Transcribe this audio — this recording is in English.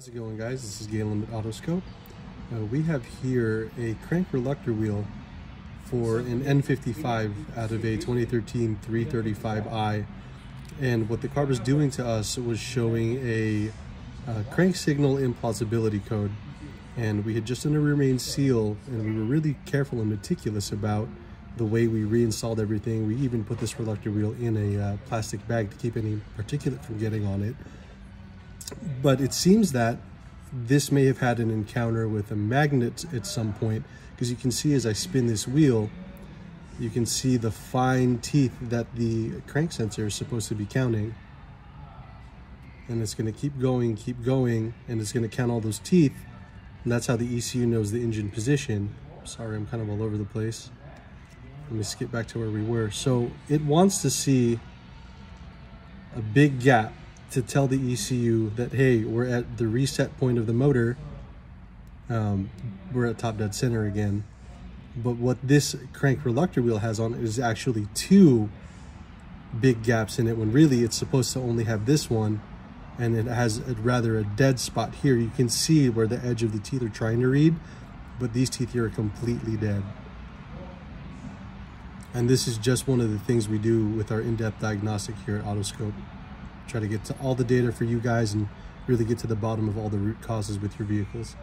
How's it going guys? This is Galen at Autoscope. Uh, we have here a crank reluctor wheel for an N55 out of a 2013 335i and what the car was doing to us was showing a uh, crank signal implausibility code and we had just done a rear main seal and we were really careful and meticulous about the way we reinstalled everything. We even put this reluctor wheel in a uh, plastic bag to keep any particulate from getting on it. But it seems that this may have had an encounter with a magnet at some point because you can see as I spin this wheel, you can see the fine teeth that the crank sensor is supposed to be counting. And it's gonna keep going, keep going, and it's gonna count all those teeth. And that's how the ECU knows the engine position. Sorry, I'm kind of all over the place. Let me skip back to where we were. So it wants to see a big gap to tell the ECU that, hey, we're at the reset point of the motor. Um, we're at top dead center again. But what this crank reluctor wheel has on is actually two big gaps in it when really it's supposed to only have this one and it has a, rather a dead spot here. You can see where the edge of the teeth are trying to read, but these teeth here are completely dead. And this is just one of the things we do with our in-depth diagnostic here at Autoscope. Try to get to all the data for you guys and really get to the bottom of all the root causes with your vehicles.